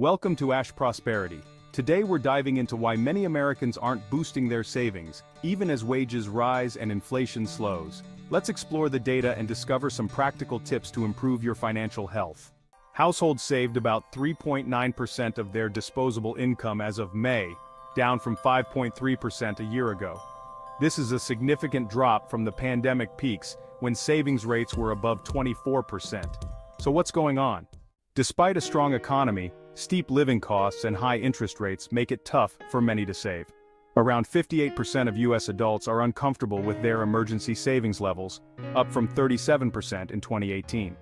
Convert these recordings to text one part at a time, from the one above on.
Welcome to Ash Prosperity. Today we're diving into why many Americans aren't boosting their savings, even as wages rise and inflation slows. Let's explore the data and discover some practical tips to improve your financial health. Households saved about 3.9% of their disposable income as of May, down from 5.3% a year ago. This is a significant drop from the pandemic peaks, when savings rates were above 24%. So what's going on? Despite a strong economy, steep living costs and high interest rates make it tough for many to save. Around 58% of US adults are uncomfortable with their emergency savings levels, up from 37% in 2018.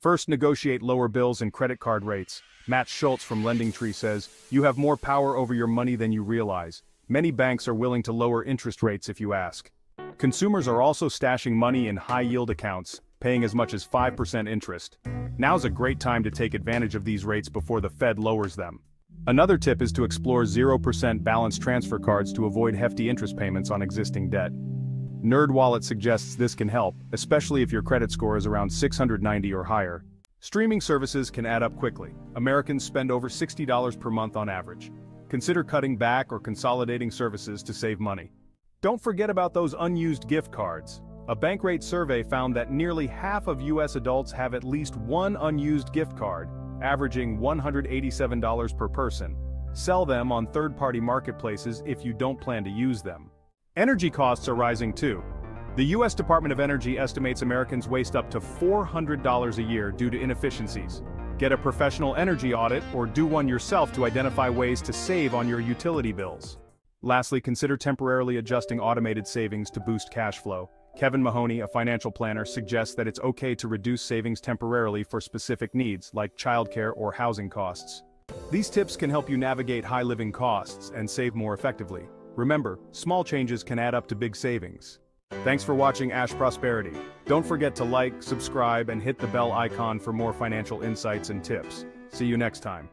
First negotiate lower bills and credit card rates. Matt Schultz from LendingTree says, you have more power over your money than you realize. Many banks are willing to lower interest rates if you ask. Consumers are also stashing money in high-yield accounts, paying as much as 5% interest. Now's a great time to take advantage of these rates before the Fed lowers them. Another tip is to explore 0% balance transfer cards to avoid hefty interest payments on existing debt. NerdWallet suggests this can help, especially if your credit score is around 690 or higher. Streaming services can add up quickly. Americans spend over $60 per month on average. Consider cutting back or consolidating services to save money. Don't forget about those unused gift cards. A Bankrate survey found that nearly half of US adults have at least one unused gift card, averaging $187 per person. Sell them on third-party marketplaces if you don't plan to use them. Energy costs are rising too. The US Department of Energy estimates Americans waste up to $400 a year due to inefficiencies. Get a professional energy audit or do one yourself to identify ways to save on your utility bills. Lastly, consider temporarily adjusting automated savings to boost cash flow. Kevin Mahoney, a financial planner, suggests that it's okay to reduce savings temporarily for specific needs, like childcare or housing costs. These tips can help you navigate high living costs and save more effectively. Remember, small changes can add up to big savings. Thanks for watching Ash Prosperity. Don't forget to like, subscribe, and hit the bell icon for more financial insights and tips. See you next time.